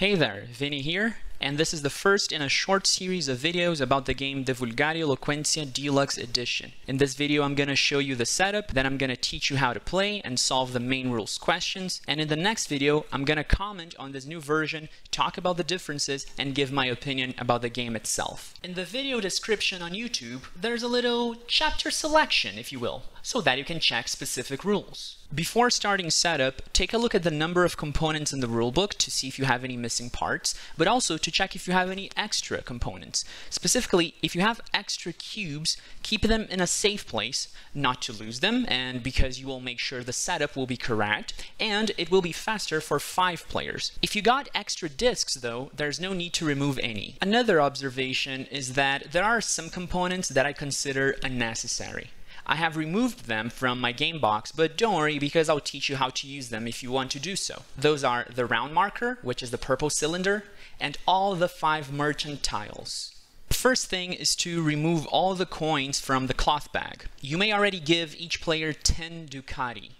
Hey there, Vinny here, and this is the first in a short series of videos about the game De Vulgari Eloquentia Deluxe Edition. In this video I'm going to show you the setup, then I'm going to teach you how to play and solve the main rules questions, and in the next video I'm going to comment on this new version, talk about the differences, and give my opinion about the game itself. In the video description on YouTube, there's a little chapter selection, if you will, so that you can check specific rules. Before starting setup, take a look at the number of components in the rulebook to see if you have any missing parts, but also to check if you have any extra components. Specifically, if you have extra cubes, keep them in a safe place, not to lose them, and because you will make sure the setup will be correct, and it will be faster for 5 players. If you got extra discs though, there's no need to remove any. Another observation is that there are some components that I consider unnecessary. I have removed them from my game box, but don't worry because I'll teach you how to use them if you want to do so. Those are the round marker, which is the purple cylinder, and all the five merchant tiles. The first thing is to remove all the coins from the cloth bag. You may already give each player 10 Ducati.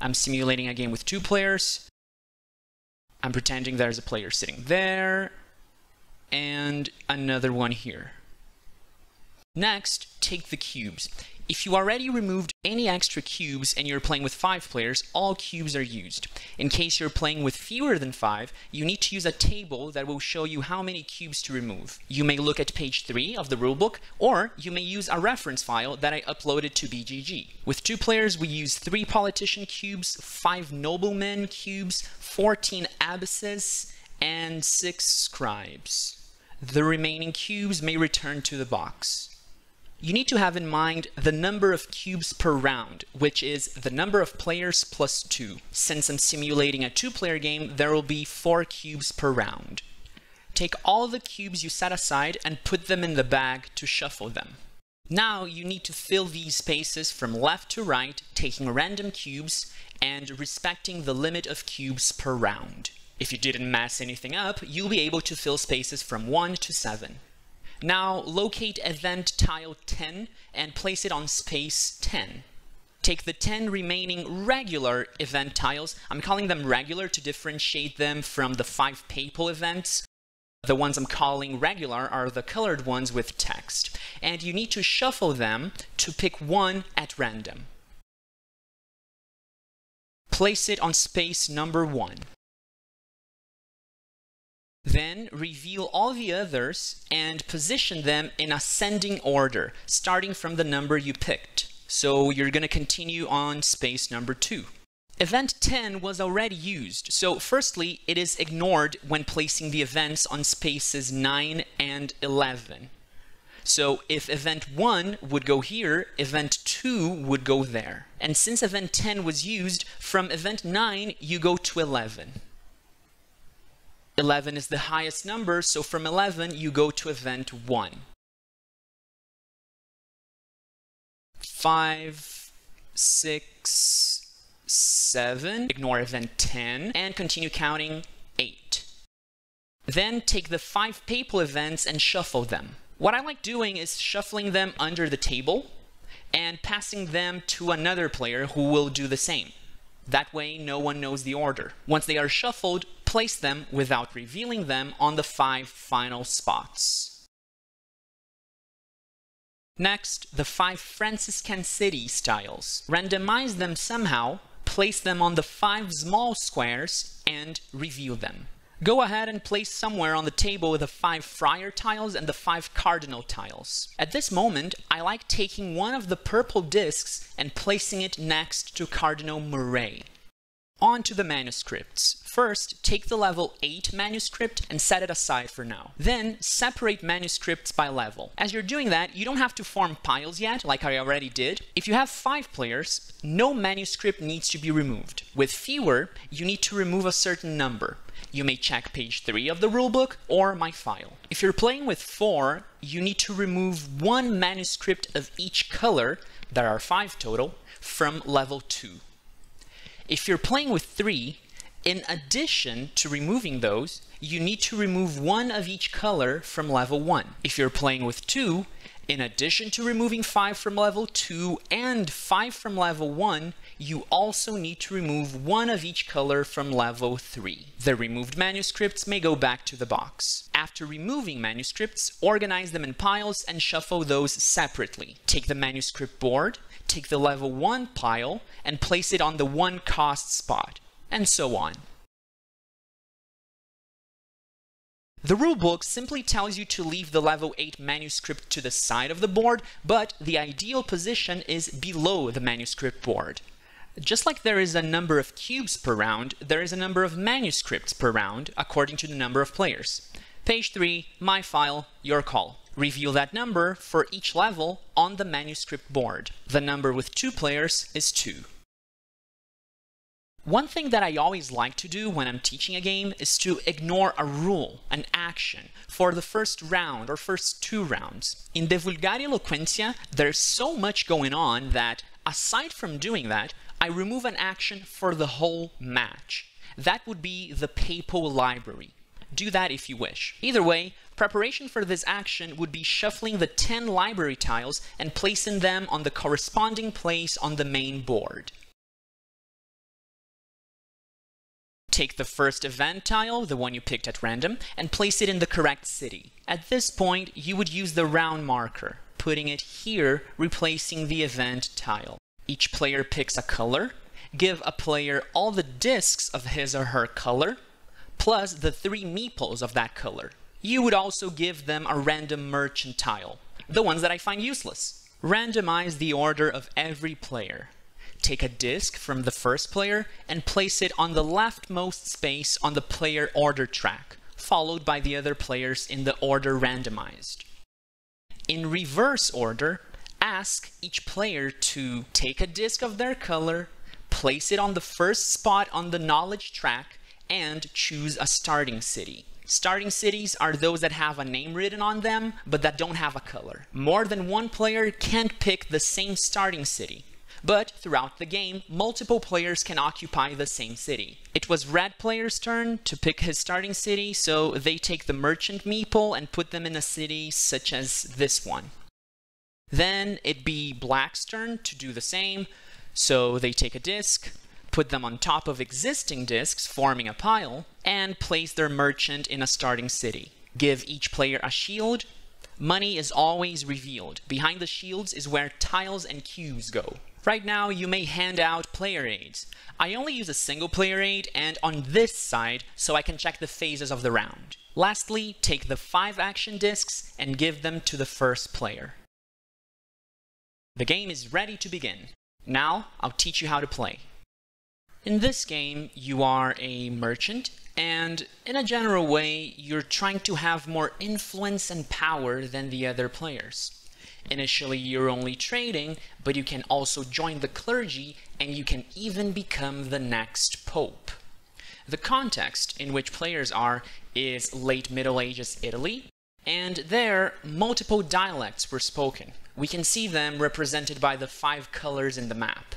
I'm simulating a game with two players. I'm pretending there's a player sitting there and another one here. Next, take the cubes. If you already removed any extra cubes and you're playing with 5 players, all cubes are used. In case you're playing with fewer than 5, you need to use a table that will show you how many cubes to remove. You may look at page 3 of the rulebook, or you may use a reference file that I uploaded to BGG. With 2 players, we use 3 politician cubes, 5 noblemen cubes, 14 abbesses, and 6 scribes. The remaining cubes may return to the box you need to have in mind the number of cubes per round, which is the number of players plus 2. Since I'm simulating a two-player game, there will be 4 cubes per round. Take all the cubes you set aside and put them in the bag to shuffle them. Now you need to fill these spaces from left to right, taking random cubes and respecting the limit of cubes per round. If you didn't mess anything up, you'll be able to fill spaces from 1 to 7. Now locate event tile 10 and place it on space 10. Take the 10 remaining regular event tiles, I'm calling them regular to differentiate them from the 5 papal events. The ones I'm calling regular are the colored ones with text. And you need to shuffle them to pick one at random. Place it on space number 1. Then reveal all the others and position them in ascending order, starting from the number you picked. So you're going to continue on space number 2. Event 10 was already used, so firstly, it is ignored when placing the events on spaces 9 and 11. So if event 1 would go here, event 2 would go there. And since event 10 was used, from event 9 you go to 11. 11 is the highest number, so from 11 you go to event 1. 5, 6, 7, ignore event 10, and continue counting 8. Then take the 5 papal events and shuffle them. What I like doing is shuffling them under the table and passing them to another player who will do the same. That way, no one knows the order. Once they are shuffled, place them without revealing them on the five final spots. Next, the five Franciscan city styles. Randomize them somehow, place them on the five small squares, and reveal them. Go ahead and place somewhere on the table the five friar tiles and the five cardinal tiles. At this moment, I like taking one of the purple discs and placing it next to Cardinal Murray. On to the manuscripts. First, take the level 8 manuscript and set it aside for now. Then, separate manuscripts by level. As you're doing that, you don't have to form piles yet, like I already did. If you have 5 players, no manuscript needs to be removed. With fewer, you need to remove a certain number. You may check page 3 of the rulebook or my file. If you're playing with 4, you need to remove one manuscript of each color, there are 5 total, from level 2. If you're playing with 3, in addition to removing those, you need to remove one of each color from level 1. If you're playing with 2, In addition to removing 5 from level 2 and 5 from level 1, you also need to remove one of each color from level 3. The removed manuscripts may go back to the box. After removing manuscripts, organize them in piles and shuffle those separately. Take the manuscript board, take the level 1 pile, and place it on the 1 cost spot, and so on. The rulebook simply tells you to leave the level 8 manuscript to the side of the board, but the ideal position is below the manuscript board. Just like there is a number of cubes per round, there is a number of manuscripts per round according to the number of players. Page 3, My File, Your Call. Reveal that number for each level on the manuscript board. The number with two players is 2. One thing that I always like to do when I'm teaching a game is to ignore a rule, an action, for the first round or first two rounds. In De Vulgari Eloquentia, there's so much going on that, aside from doing that, I remove an action for the whole match. That would be the papal library. Do that if you wish. Either way, preparation for this action would be shuffling the 10 library tiles and placing them on the corresponding place on the main board. Take the first event tile, the one you picked at random, and place it in the correct city. At this point, you would use the round marker, putting it here, replacing the event tile. Each player picks a color, give a player all the discs of his or her color, plus the three meeples of that color. You would also give them a random merchant tile, the ones that I find useless. Randomize the order of every player take a disk from the first player and place it on the leftmost space on the player order track, followed by the other players in the order randomized. In reverse order, ask each player to take a disk of their color, place it on the first spot on the knowledge track, and choose a starting city. Starting cities are those that have a name written on them, but that don't have a color. More than one player can't pick the same starting city but throughout the game, multiple players can occupy the same city. It was red player's turn to pick his starting city, so they take the merchant meeple and put them in a city such as this one. Then it'd be black's turn to do the same, so they take a disc, put them on top of existing discs, forming a pile, and place their merchant in a starting city. Give each player a shield. Money is always revealed. Behind the shields is where tiles and cubes go. Right now, you may hand out player aids. I only use a single player aid and on this side so I can check the phases of the round. Lastly, take the five action discs and give them to the first player. The game is ready to begin. Now, I'll teach you how to play. In this game, you are a merchant, and in a general way, you're trying to have more influence and power than the other players. Initially, you're only trading, but you can also join the clergy and you can even become the next pope. The context in which players are is late Middle Ages Italy, and there multiple dialects were spoken. We can see them represented by the five colors in the map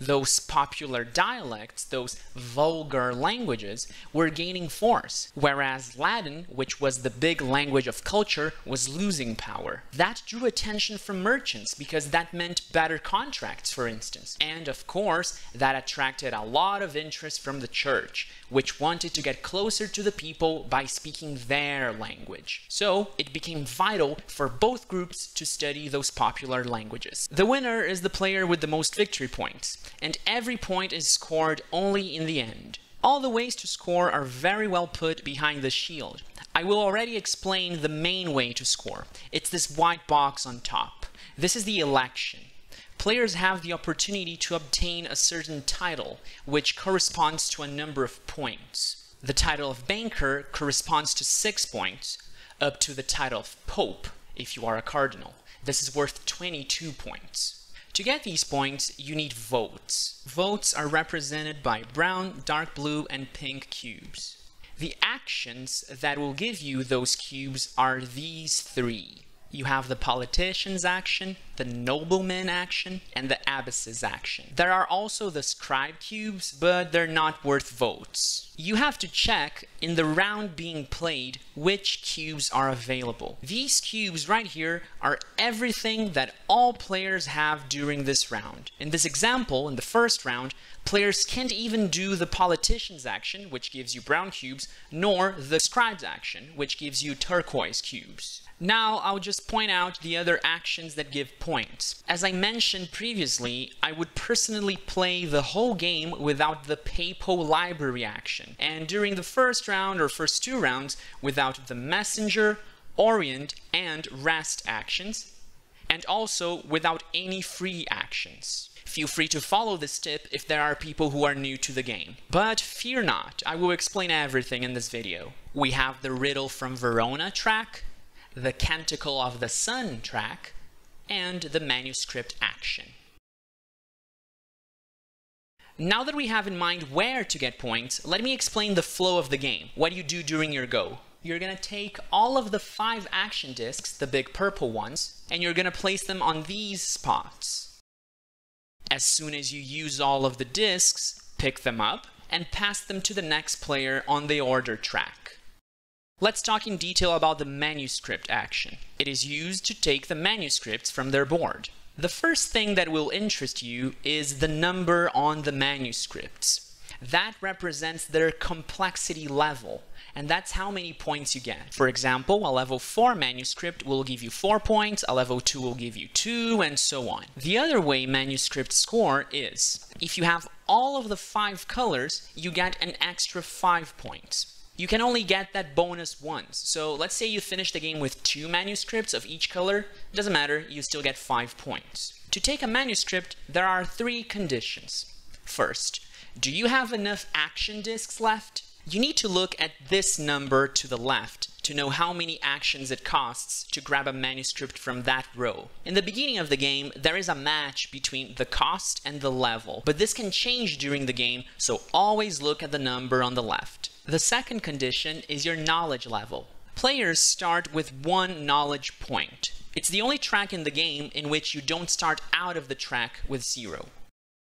those popular dialects, those vulgar languages, were gaining force, whereas Latin, which was the big language of culture, was losing power. That drew attention from merchants because that meant better contracts, for instance. And of course, that attracted a lot of interest from the church, which wanted to get closer to the people by speaking their language. So it became vital for both groups to study those popular languages. The winner is the player with the most victory points and every point is scored only in the end. All the ways to score are very well put behind the shield. I will already explain the main way to score. It's this white box on top. This is the election. Players have the opportunity to obtain a certain title, which corresponds to a number of points. The title of banker corresponds to 6 points, up to the title of pope, if you are a cardinal. This is worth 22 points. To get these points, you need votes. Votes are represented by brown, dark blue, and pink cubes. The actions that will give you those cubes are these three. You have the politicians action, the nobleman action, and the abbesses action. There are also the scribe cubes, but they're not worth votes. You have to check in the round being played which cubes are available. These cubes right here are everything that all players have during this round. In this example, in the first round, players can't even do the politicians action, which gives you brown cubes, nor the scribes action, which gives you turquoise cubes. Now I'll just point out the other actions that give points. As I mentioned previously, I would personally play the whole game without the Papal Library action, and during the first round or first two rounds without the Messenger, Orient, and Rest actions, and also without any free actions. Feel free to follow this tip if there are people who are new to the game. But fear not, I will explain everything in this video. We have the Riddle from Verona track, the Canticle of the Sun track, and the manuscript action. Now that we have in mind where to get points, let me explain the flow of the game, what do you do during your go. You're going to take all of the five action discs, the big purple ones, and you're going to place them on these spots. As soon as you use all of the discs, pick them up and pass them to the next player on the order track. Let's talk in detail about the manuscript action. It is used to take the manuscripts from their board. The first thing that will interest you is the number on the manuscripts. That represents their complexity level, and that's how many points you get. For example, a level 4 manuscript will give you 4 points, a level 2 will give you 2, and so on. The other way manuscripts score is, if you have all of the 5 colors, you get an extra 5 points you can only get that bonus once. So let's say you finish the game with two manuscripts of each color. It doesn't matter, you still get five points. To take a manuscript, there are three conditions. First, do you have enough action discs left? You need to look at this number to the left to know how many actions it costs to grab a manuscript from that row. In the beginning of the game, there is a match between the cost and the level, but this can change during the game, so always look at the number on the left. The second condition is your knowledge level. Players start with one knowledge point. It's the only track in the game in which you don't start out of the track with zero.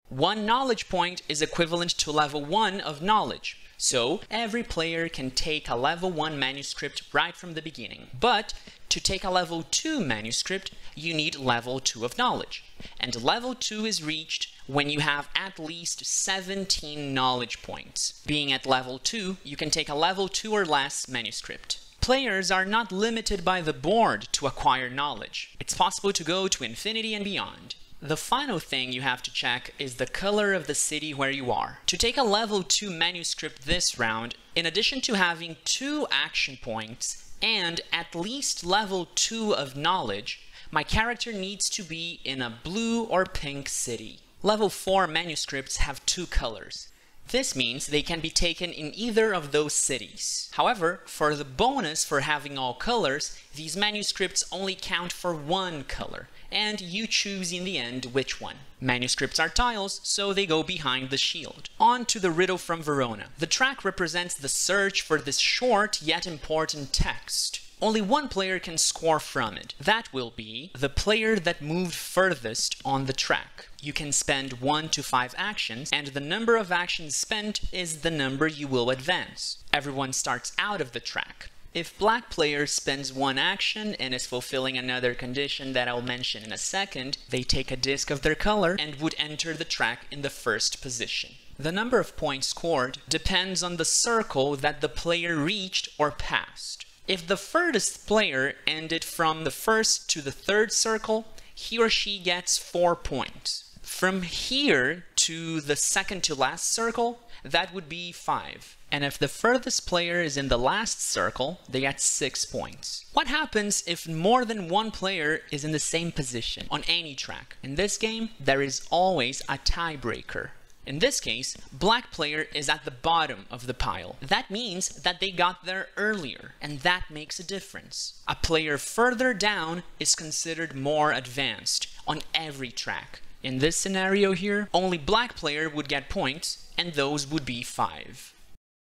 One knowledge point is equivalent to level 1 of knowledge, so every player can take a level 1 manuscript right from the beginning. But to take a level 2 manuscript, you need level 2 of knowledge. And level 2 is reached when you have at least 17 knowledge points. Being at level 2, you can take a level 2 or less manuscript. Players are not limited by the board to acquire knowledge. It's possible to go to infinity and beyond. The final thing you have to check is the color of the city where you are. To take a level 2 manuscript this round, in addition to having 2 action points and at least level 2 of knowledge, my character needs to be in a blue or pink city. Level 4 manuscripts have two colors. This means they can be taken in either of those cities. However, for the bonus for having all colors, these manuscripts only count for one color, and you choose in the end which one. Manuscripts are tiles, so they go behind the shield. On to the riddle from Verona. The track represents the search for this short yet important text. Only one player can score from it. That will be the player that moved furthest on the track. You can spend 1 to 5 actions, and the number of actions spent is the number you will advance. Everyone starts out of the track. If black player spends one action and is fulfilling another condition that I'll mention in a second, they take a disc of their color and would enter the track in the first position. The number of points scored depends on the circle that the player reached or passed. If the furthest player ended from the first to the third circle, he or she gets 4 points. From here to the second to last circle, that would be 5. And if the furthest player is in the last circle, they get 6 points. What happens if more than one player is in the same position on any track? In this game, there is always a tiebreaker. In this case, black player is at the bottom of the pile. That means that they got there earlier, and that makes a difference. A player further down is considered more advanced on every track. In this scenario here, only black player would get points, and those would be 5.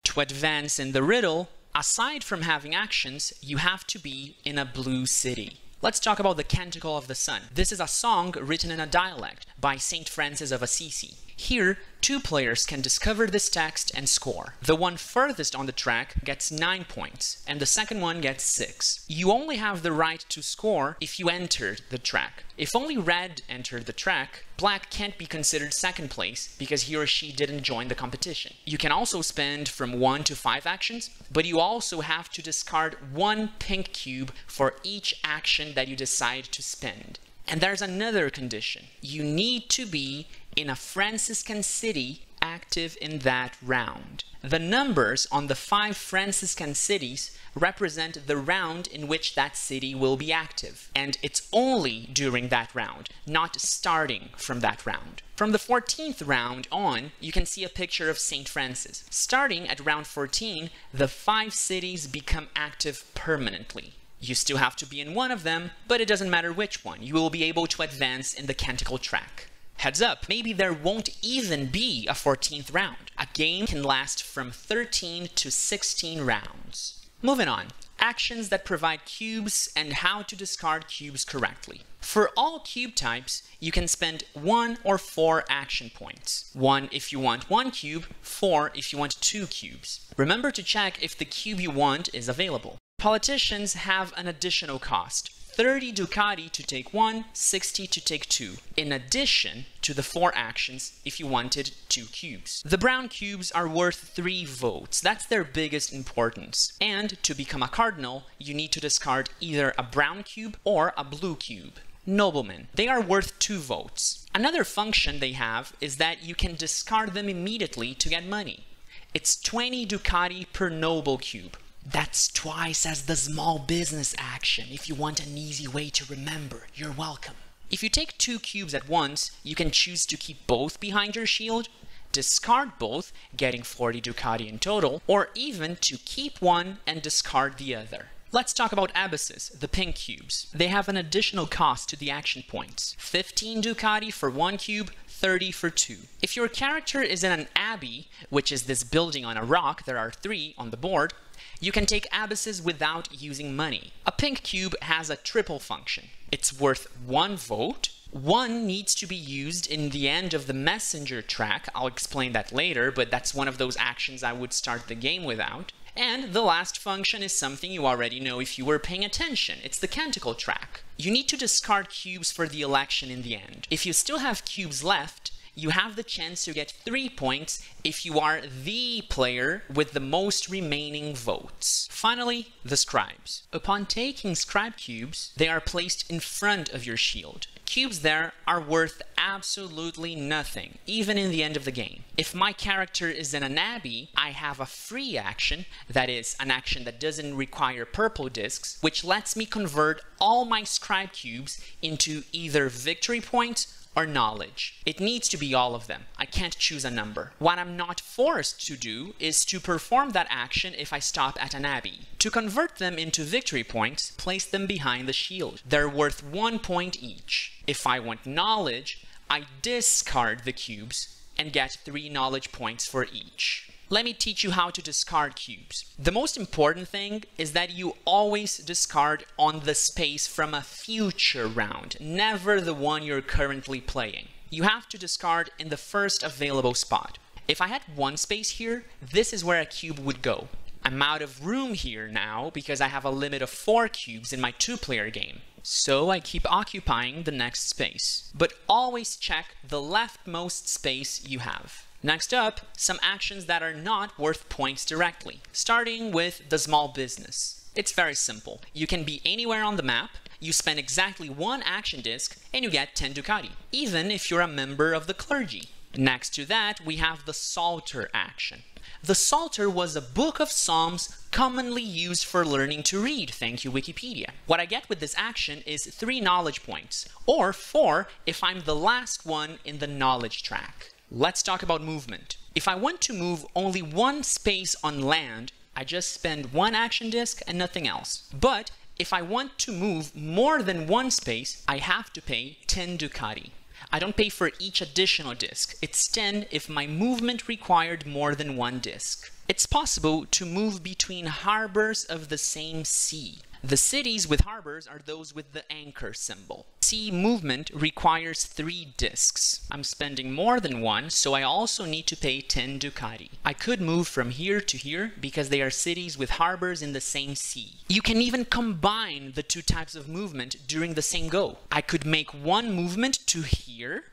To advance in the riddle, aside from having actions, you have to be in a blue city. Let's talk about the Canticle of the Sun. This is a song written in a dialect by St. Francis of Assisi. Here, two players can discover this text and score. The one furthest on the track gets 9 points, and the second one gets 6. You only have the right to score if you entered the track. If only red entered the track, black can't be considered second place because he or she didn't join the competition. You can also spend from 1 to 5 actions, but you also have to discard one pink cube for each action that you decide to spend. And there's another condition. You need to be in a Franciscan city active in that round. The numbers on the five Franciscan cities represent the round in which that city will be active. And it's only during that round, not starting from that round. From the 14th round on, you can see a picture of St. Francis. Starting at round 14, the five cities become active permanently. You still have to be in one of them, but it doesn't matter which one. You will be able to advance in the Canticle track. Heads up, maybe there won't even be a 14th round. A game can last from 13 to 16 rounds. Moving on, actions that provide cubes and how to discard cubes correctly. For all cube types, you can spend one or four action points. One if you want one cube, four if you want two cubes. Remember to check if the cube you want is available. Politicians have an additional cost. 30 Ducati to take one, 60 to take two, in addition to the four actions if you wanted two cubes. The brown cubes are worth three votes. That's their biggest importance. And to become a cardinal, you need to discard either a brown cube or a blue cube. Noblemen. They are worth two votes. Another function they have is that you can discard them immediately to get money. It's 20 Ducati per noble cube. That's twice as the small business action if you want an easy way to remember. You're welcome. If you take two cubes at once, you can choose to keep both behind your shield, discard both, getting 40 Ducati in total, or even to keep one and discard the other. Let's talk about abbesses, the pink cubes. They have an additional cost to the action points. 15 Ducati for one cube, 30 for 2. If your character is in an abbey, which is this building on a rock, there are three on the board, you can take abbesses without using money. A pink cube has a triple function. It's worth one vote, one needs to be used in the end of the messenger track. I'll explain that later, but that's one of those actions I would start the game without. And the last function is something you already know if you were paying attention. It's the Canticle track. You need to discard cubes for the election in the end. If you still have cubes left, you have the chance to get three points if you are the player with the most remaining votes. Finally, the scribes. Upon taking scribe cubes, they are placed in front of your shield. Cubes there are worth absolutely nothing, even in the end of the game. If my character is in an abbey, I have a free action, that is, an action that doesn't require purple discs, which lets me convert all my scribe cubes into either victory points or knowledge. It needs to be all of them. I can't choose a number. What I'm not forced to do is to perform that action if I stop at an abbey. To convert them into victory points, place them behind the shield. They're worth one point each. If I want knowledge, I discard the cubes and get three knowledge points for each let me teach you how to discard cubes. The most important thing is that you always discard on the space from a future round, never the one you're currently playing. You have to discard in the first available spot. If I had one space here, this is where a cube would go. I'm out of room here now because I have a limit of four cubes in my two-player game. So I keep occupying the next space. But always check the leftmost space you have. Next up, some actions that are not worth points directly, starting with the small business. It's very simple. You can be anywhere on the map, you spend exactly one action disc, and you get 10 Ducati, even if you're a member of the clergy. Next to that, we have the Psalter action. The Psalter was a book of psalms commonly used for learning to read, thank you Wikipedia. What I get with this action is 3 knowledge points, or 4 if I'm the last one in the knowledge track. Let's talk about movement. If I want to move only one space on land, I just spend one action disk and nothing else. But if I want to move more than one space, I have to pay 10 Ducati. I don't pay for each additional disk. It's 10 if my movement required more than one disk. It's possible to move between harbors of the same sea. The cities with harbors are those with the anchor symbol. Sea movement requires three discs. I'm spending more than one, so I also need to pay 10 ducati. I could move from here to here because they are cities with harbors in the same sea. You can even combine the two types of movement during the same go. I could make one movement to here,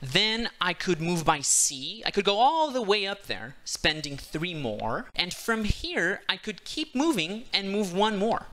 then I could move by sea. I could go all the way up there, spending three more. And from here, I could keep moving and move one more.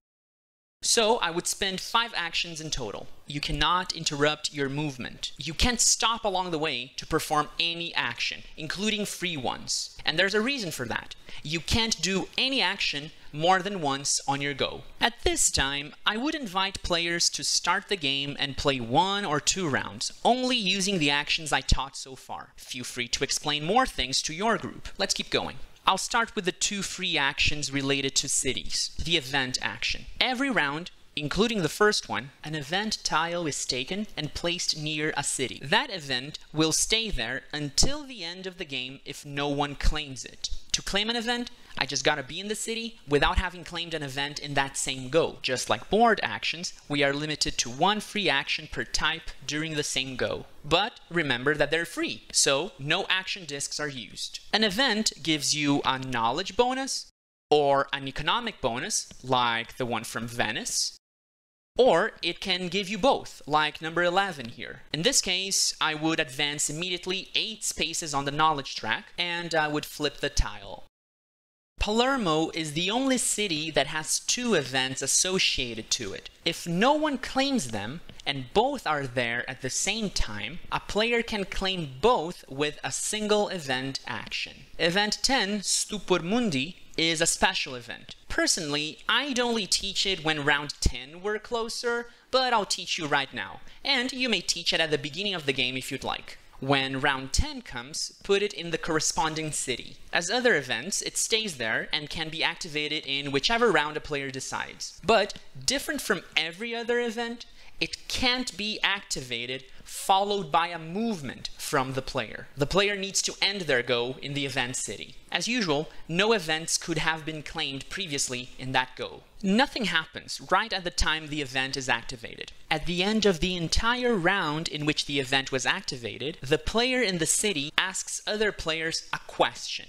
So I would spend five actions in total. You cannot interrupt your movement. You can't stop along the way to perform any action, including free ones. And there's a reason for that. You can't do any action more than once on your go. At this time, I would invite players to start the game and play one or two rounds, only using the actions I taught so far. Feel free to explain more things to your group. Let's keep going. I'll start with the two free actions related to cities. The event action. Every round, including the first one, an event tile is taken and placed near a city. That event will stay there until the end of the game if no one claims it. To claim an event, I just gotta be in the city without having claimed an event in that same go. Just like board actions, we are limited to one free action per type during the same go. But remember that they're free, so no action discs are used. An event gives you a knowledge bonus or an economic bonus, like the one from Venice, or it can give you both, like number 11 here. In this case, I would advance immediately 8 spaces on the knowledge track, and I would flip the tile. Palermo is the only city that has two events associated to it. If no one claims them, and both are there at the same time, a player can claim both with a single event action. Event 10, Stupor Mundi, is a special event. Personally, I'd only teach it when round 10 were closer, but I'll teach you right now. And you may teach it at the beginning of the game if you'd like. When round 10 comes, put it in the corresponding city. As other events, it stays there and can be activated in whichever round a player decides. But, different from every other event, it can't be activated followed by a movement from the player. The player needs to end their go in the event city. As usual, no events could have been claimed previously in that go. Nothing happens right at the time the event is activated. At the end of the entire round in which the event was activated, the player in the city asks other players a question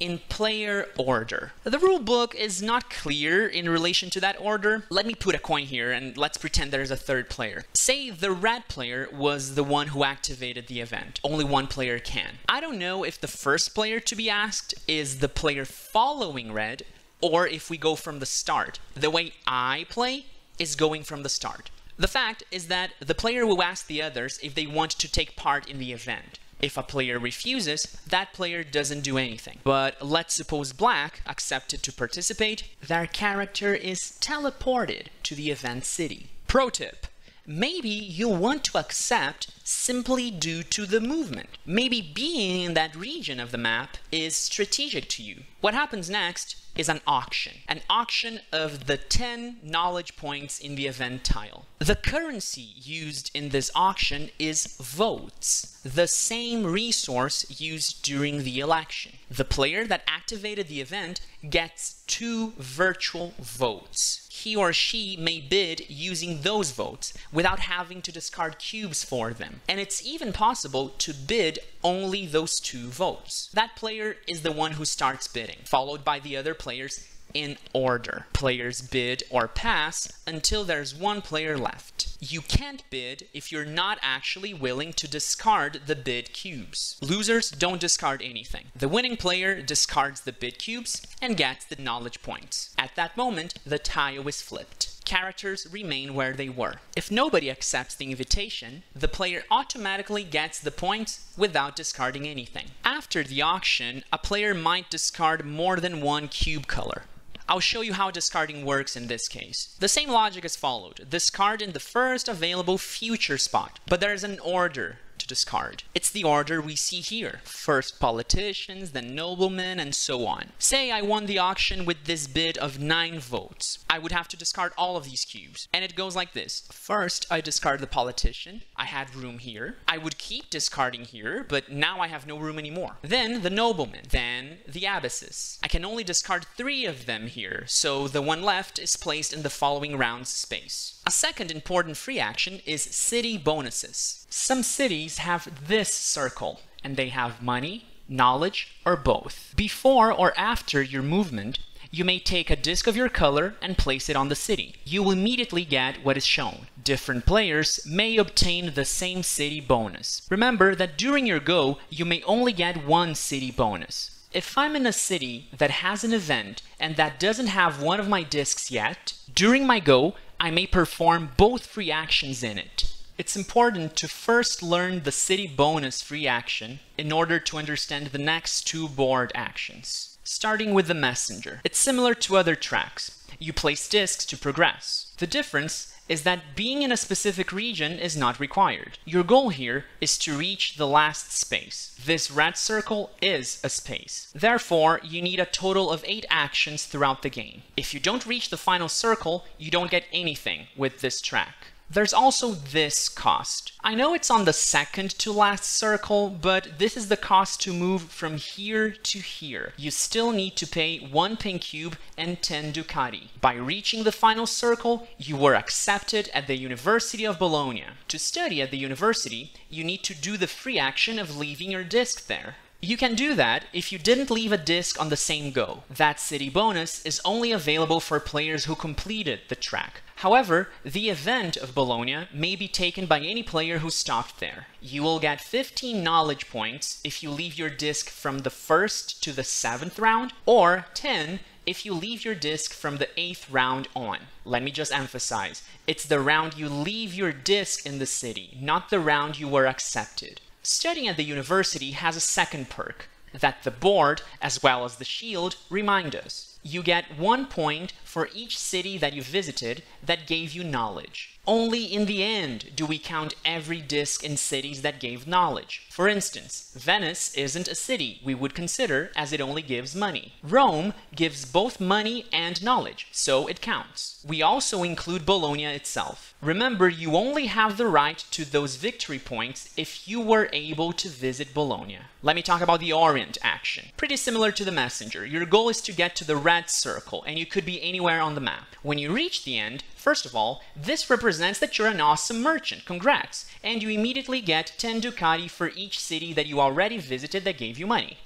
in player order. The rule book is not clear in relation to that order. Let me put a coin here and let's pretend there's a third player. Say the red player was the one who activated the event. Only one player can. I don't know if the first player to be asked is the player following red or if we go from the start. The way I play is going from the start. The fact is that the player will ask the others if they want to take part in the event. If a player refuses, that player doesn't do anything. But let's suppose Black accepted to participate, their character is teleported to the event city. Pro tip. Maybe you'll want to accept simply due to the movement. Maybe being in that region of the map is strategic to you. What happens next is an auction, an auction of the 10 knowledge points in the event tile. The currency used in this auction is votes, the same resource used during the election. The player that activated the event gets two virtual votes. He or she may bid using those votes without having to discard cubes for them. And it's even possible to bid only those two votes. That player is the one who starts bidding, followed by the other players in order. Players bid or pass until there's one player left. You can't bid if you're not actually willing to discard the bid cubes. Losers don't discard anything. The winning player discards the bid cubes and gets the knowledge points. At that moment, the tile is flipped characters remain where they were. If nobody accepts the invitation, the player automatically gets the points without discarding anything. After the auction, a player might discard more than one cube color. I'll show you how discarding works in this case. The same logic is followed. Discard in the first available future spot, but there's an order discard. It's the order we see here. First politicians, then noblemen, and so on. Say I won the auction with this bid of 9 votes. I would have to discard all of these cubes. And it goes like this. First, I discard the politician. I had room here. I would keep discarding here, but now I have no room anymore. Then the nobleman. Then the abbesses. I can only discard three of them here, so the one left is placed in the following round's space. A second important free action is city bonuses. Some cities have this circle, and they have money, knowledge, or both. Before or after your movement, you may take a disc of your color and place it on the city. You will immediately get what is shown. Different players may obtain the same city bonus. Remember that during your go, you may only get one city bonus. If I'm in a city that has an event and that doesn't have one of my discs yet, during my go, I may perform both free actions in it. It's important to first learn the city bonus free action in order to understand the next two board actions. Starting with the messenger. It's similar to other tracks. You place discs to progress. The difference is that being in a specific region is not required. Your goal here is to reach the last space. This red circle is a space. Therefore, you need a total of 8 actions throughout the game. If you don't reach the final circle, you don't get anything with this track. There's also this cost. I know it's on the second to last circle, but this is the cost to move from here to here. You still need to pay 1 pink cube and 10 ducati. By reaching the final circle, you were accepted at the University of Bologna. To study at the university, you need to do the free action of leaving your disc there. You can do that if you didn't leave a disc on the same go. That city bonus is only available for players who completed the track. However, the event of Bologna may be taken by any player who stopped there. You will get 15 knowledge points if you leave your disc from the first to the seventh round, or 10 if you leave your disc from the eighth round on. Let me just emphasize, it's the round you leave your disc in the city, not the round you were accepted. Studying at the university has a second perk, that the board, as well as the shield, remind us. You get one point for each city that you visited that gave you knowledge. Only in the end do we count every disc in cities that gave knowledge. For instance, Venice isn't a city we would consider as it only gives money. Rome gives both money and knowledge, so it counts. We also include Bologna itself. Remember, you only have the right to those victory points if you were able to visit Bologna. Let me talk about the Orient action. Pretty similar to the messenger. Your goal is to get to the red circle, and you could be anywhere on the map. When you reach the end, first of all, this represents that you're an awesome merchant. Congrats! And you immediately get 10 Ducati for each city that you already visited that gave you money.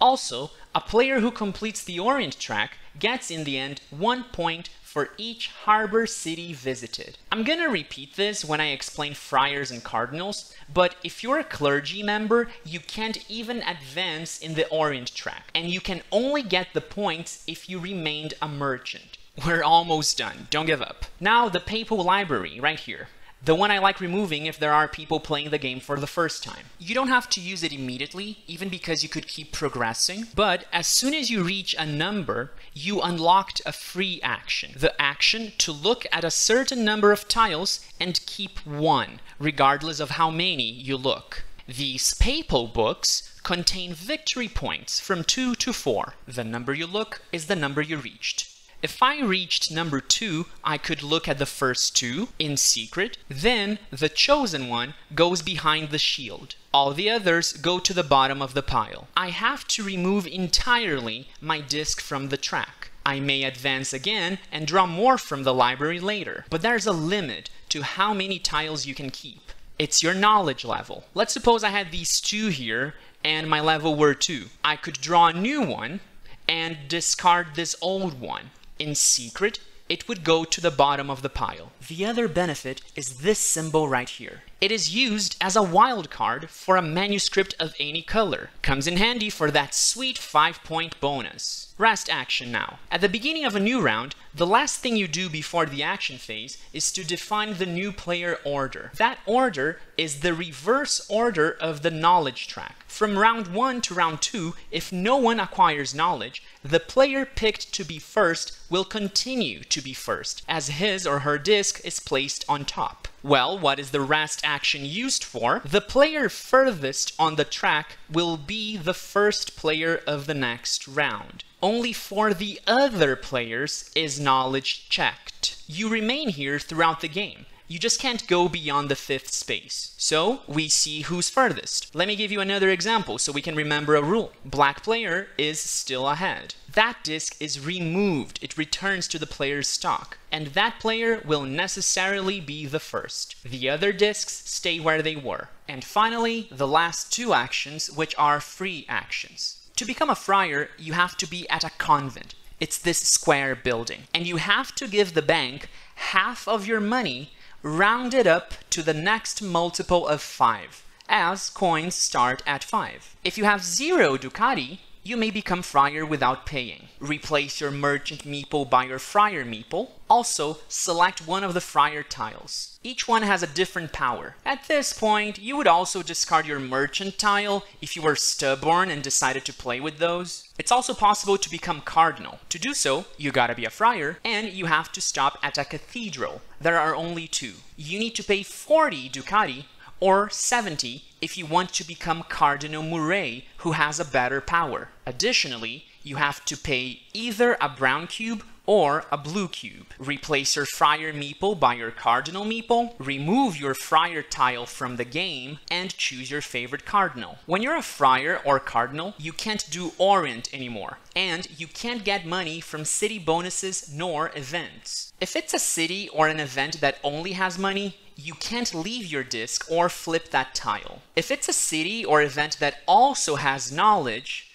Also, a player who completes the Orient track gets in the end one point for each harbor city visited. I'm gonna repeat this when I explain friars and cardinals, but if you're a clergy member, you can't even advance in the Orient track, and you can only get the points if you remained a merchant. We're almost done, don't give up. Now the papal library, right here the one I like removing if there are people playing the game for the first time. You don't have to use it immediately, even because you could keep progressing, but as soon as you reach a number, you unlocked a free action. The action to look at a certain number of tiles and keep one, regardless of how many you look. These papal books contain victory points from 2 to 4. The number you look is the number you reached. If I reached number 2, I could look at the first two in secret, then the chosen one goes behind the shield. All the others go to the bottom of the pile. I have to remove entirely my disc from the track. I may advance again and draw more from the library later, but there's a limit to how many tiles you can keep. It's your knowledge level. Let's suppose I had these two here and my level were 2. I could draw a new one and discard this old one in secret, it would go to the bottom of the pile. The other benefit is this symbol right here. It is used as a wildcard for a manuscript of any color. Comes in handy for that sweet 5 point bonus. Rest action now. At the beginning of a new round, the last thing you do before the action phase is to define the new player order. That order is the reverse order of the knowledge track. From round 1 to round 2, if no one acquires knowledge, the player picked to be first will continue to be first, as his or her disc is placed on top. Well, what is the rest action used for? The player furthest on the track will be the first player of the next round. Only for the other players is knowledge checked. You remain here throughout the game. You just can't go beyond the fifth space. So we see who's furthest. Let me give you another example so we can remember a rule. Black player is still ahead. That disc is removed. It returns to the player's stock. And that player will necessarily be the first. The other discs stay where they were. And finally, the last two actions, which are free actions. To become a friar, you have to be at a convent. It's this square building. And you have to give the bank half of your money rounded up to the next multiple of 5, as coins start at 5. If you have 0 Ducati, you may become friar without paying. Replace your merchant meeple by your friar meeple. Also, select one of the friar tiles. Each one has a different power. At this point, you would also discard your merchant tile if you were stubborn and decided to play with those. It's also possible to become cardinal. To do so, you gotta be a friar, and you have to stop at a cathedral. There are only two. You need to pay 40 ducati or 70 if you want to become Cardinal Murray, who has a better power. Additionally, you have to pay either a brown cube or a blue cube. Replace your friar meeple by your cardinal meeple, remove your friar tile from the game, and choose your favorite cardinal. When you're a friar or cardinal, you can't do Orient anymore, and you can't get money from city bonuses nor events. If it's a city or an event that only has money, you can't leave your disk or flip that tile. If it's a city or event that also has knowledge,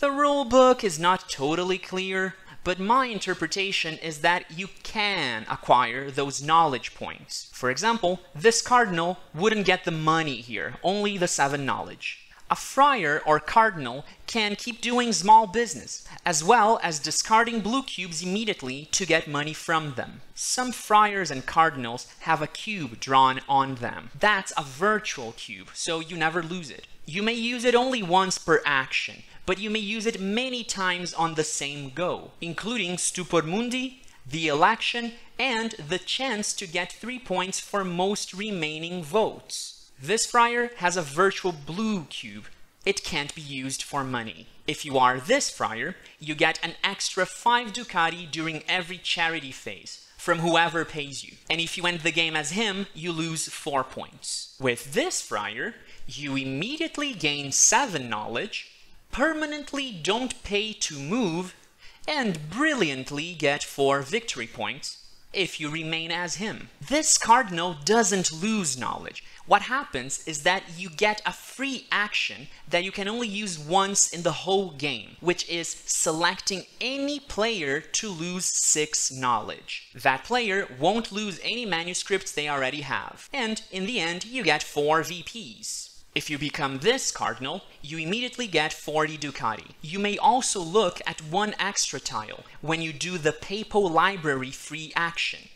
the rulebook is not totally clear, but my interpretation is that you can acquire those knowledge points. For example, this cardinal wouldn't get the money here, only the 7 knowledge. A friar or cardinal can keep doing small business, as well as discarding blue cubes immediately to get money from them. Some friars and cardinals have a cube drawn on them. That's a virtual cube, so you never lose it. You may use it only once per action, but you may use it many times on the same go, including Stupor Mundi, the election, and the chance to get 3 points for most remaining votes. This friar has a virtual blue cube. It can't be used for money. If you are this friar, you get an extra 5 Ducati during every charity phase from whoever pays you. And if you end the game as him, you lose 4 points. With this friar, you immediately gain 7 knowledge, permanently don't pay to move, and brilliantly get 4 victory points if you remain as him. This cardinal doesn't lose knowledge. What happens is that you get a free action that you can only use once in the whole game, which is selecting any player to lose 6 knowledge. That player won't lose any manuscripts they already have. And in the end, you get 4 VPs. If you become this cardinal, you immediately get 40 Ducati. You may also look at one extra tile when you do the Papal Library free action.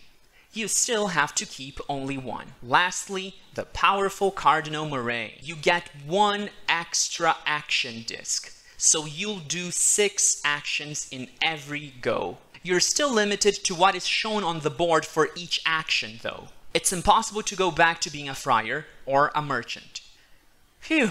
You still have to keep only one. Lastly, the powerful Cardinal Murray. You get one extra action disc, so you'll do six actions in every go. You're still limited to what is shown on the board for each action, though. It's impossible to go back to being a friar or a merchant. Phew,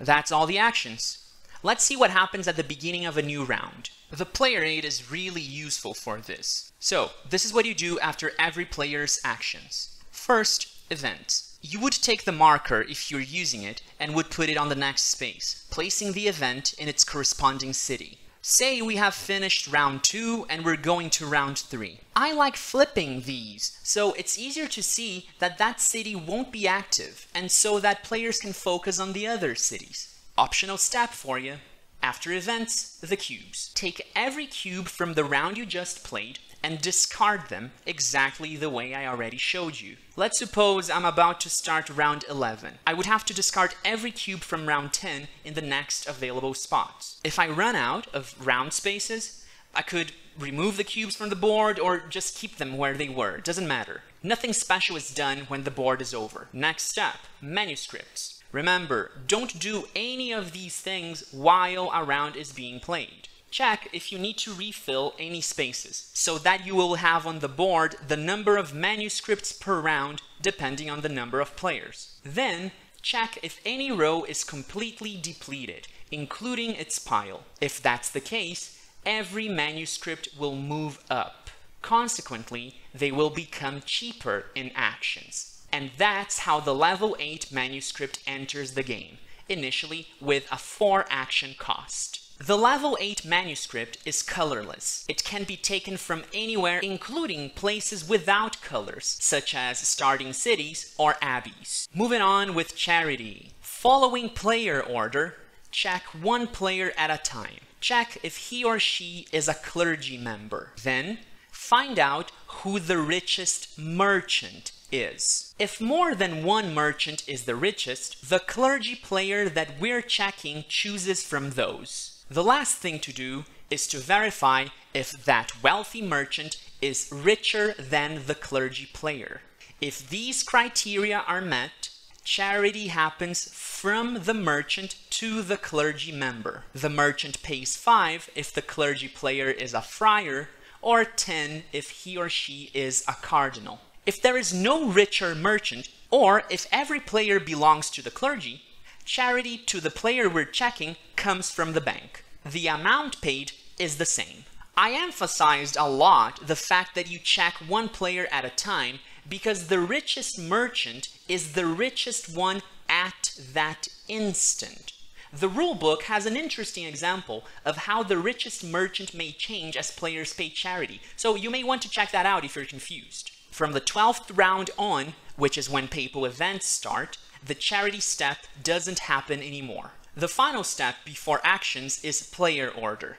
that's all the actions. Let's see what happens at the beginning of a new round. The player aid is really useful for this. So, this is what you do after every player's actions. First, event. You would take the marker if you're using it and would put it on the next space, placing the event in its corresponding city. Say we have finished round 2 and we're going to round 3. I like flipping these, so it's easier to see that that city won't be active, and so that players can focus on the other cities. Optional step for you. After events, the cubes. Take every cube from the round you just played and discard them exactly the way I already showed you. Let's suppose I'm about to start round 11. I would have to discard every cube from round 10 in the next available spot. If I run out of round spaces, I could remove the cubes from the board or just keep them where they were. Doesn't matter. Nothing special is done when the board is over. Next step, manuscripts. Remember, don't do any of these things while a round is being played. Check if you need to refill any spaces so that you will have on the board the number of manuscripts per round depending on the number of players. Then check if any row is completely depleted, including its pile. If that's the case, every manuscript will move up. Consequently, they will become cheaper in actions. And that's how the level 8 manuscript enters the game, initially with a 4 action cost. The level 8 manuscript is colorless. It can be taken from anywhere, including places without colors, such as starting cities or abbeys. Moving on with charity. Following player order, check one player at a time. Check if he or she is a clergy member. Then, find out who the richest merchant is. If more than one merchant is the richest, the clergy player that we're checking chooses from those. The last thing to do is to verify if that wealthy merchant is richer than the clergy player. If these criteria are met, charity happens from the merchant to the clergy member. The merchant pays 5 if the clergy player is a friar, or 10 if he or she is a cardinal. If there is no richer merchant, or if every player belongs to the clergy, charity to the player we're checking comes from the bank. The amount paid is the same. I emphasized a lot the fact that you check one player at a time because the richest merchant is the richest one at that instant. The rulebook has an interesting example of how the richest merchant may change as players pay charity, so you may want to check that out if you're confused. From the 12th round on, which is when papal events start, the charity step doesn't happen anymore. The final step before actions is player order,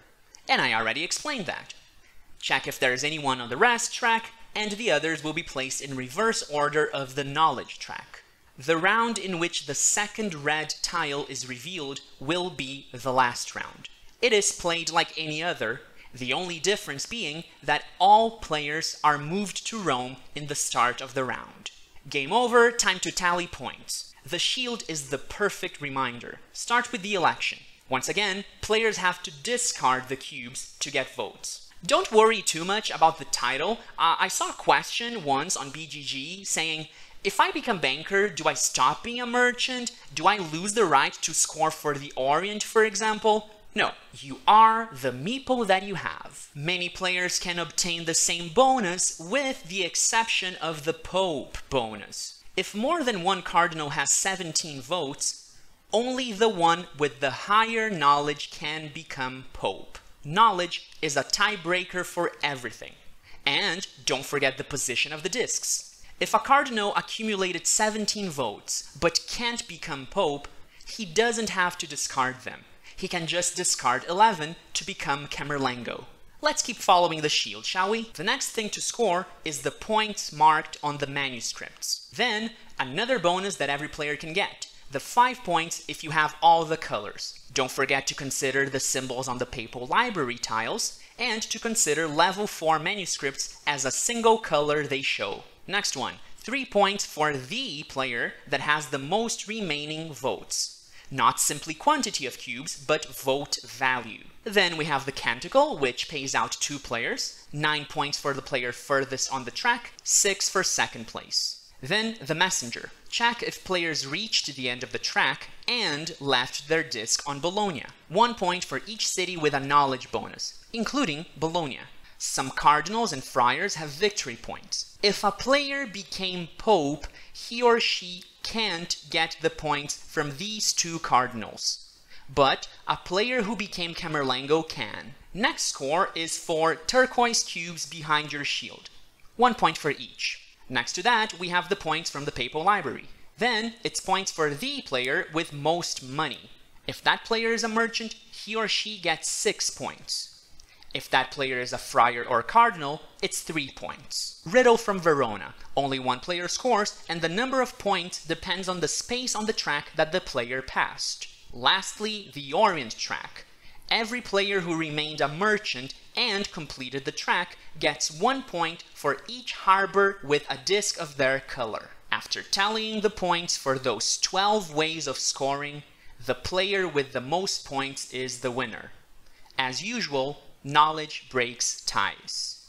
and I already explained that. Check if there is anyone on the rest track, and the others will be placed in reverse order of the knowledge track. The round in which the second red tile is revealed will be the last round. It is played like any other, the only difference being that all players are moved to Rome in the start of the round. Game over, time to tally points. The shield is the perfect reminder. Start with the election. Once again, players have to discard the cubes to get votes. Don't worry too much about the title. Uh, I saw a question once on BGG saying, if I become banker, do I stop being a merchant? Do I lose the right to score for the Orient, for example? No, you are the meeple that you have. Many players can obtain the same bonus with the exception of the Pope bonus. If more than one cardinal has 17 votes, only the one with the higher knowledge can become pope. Knowledge is a tiebreaker for everything. And don't forget the position of the discs. If a cardinal accumulated 17 votes but can't become pope, he doesn't have to discard them. He can just discard 11 to become Camerlengo. Let's keep following the shield, shall we? The next thing to score is the points marked on the manuscripts. Then, another bonus that every player can get. The 5 points if you have all the colors. Don't forget to consider the symbols on the papal library tiles, and to consider level 4 manuscripts as a single color they show. Next one, 3 points for the player that has the most remaining votes. Not simply quantity of cubes, but vote value. Then we have the Canticle, which pays out two players, 9 points for the player furthest on the track, 6 for second place. Then the Messenger. Check if players reached the end of the track and left their disc on Bologna. 1 point for each city with a knowledge bonus, including Bologna. Some cardinals and friars have victory points. If a player became pope, he or she can't get the points from these two cardinals. But a player who became Camerlengo can. Next score is for turquoise cubes behind your shield. One point for each. Next to that, we have the points from the Papal Library. Then, it's points for the player with most money. If that player is a merchant, he or she gets 6 points. If that player is a friar or cardinal, it's 3 points. Riddle from Verona. Only one player scores, and the number of points depends on the space on the track that the player passed. Lastly, the Orient track. Every player who remained a merchant and completed the track gets one point for each harbor with a disc of their color. After tallying the points for those 12 ways of scoring, the player with the most points is the winner as usual, knowledge breaks ties.